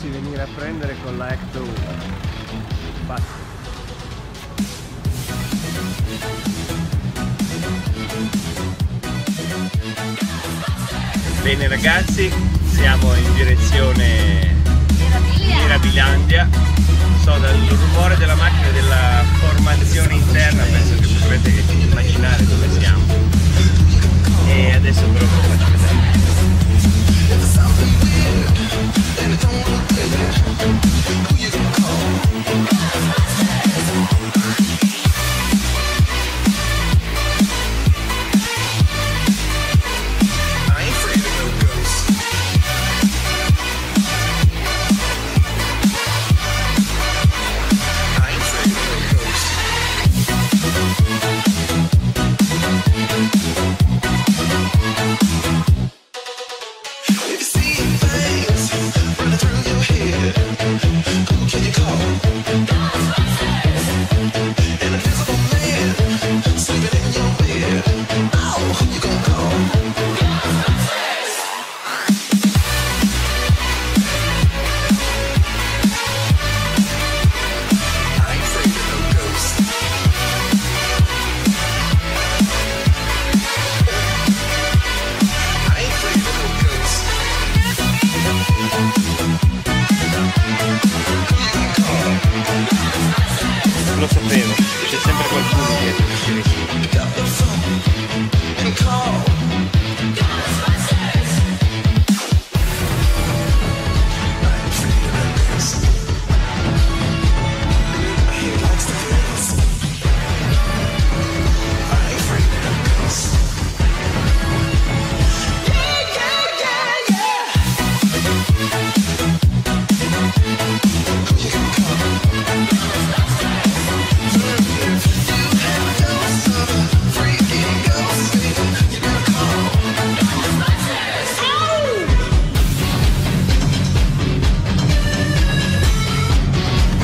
farsi venire a prendere con la Act 1. Infatti. Bene ragazzi, siamo in direzione Mirabilandia. Mirabilandia. So dal rumore della macchina della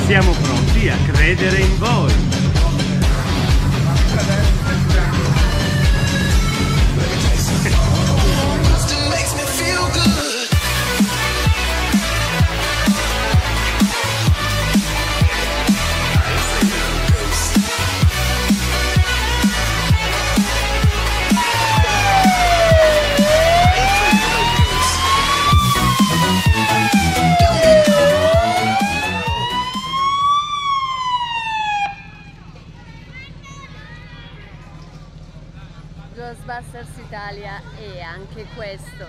Siamo pronti a credere in voi. Ghostbusters Italia e anche questo.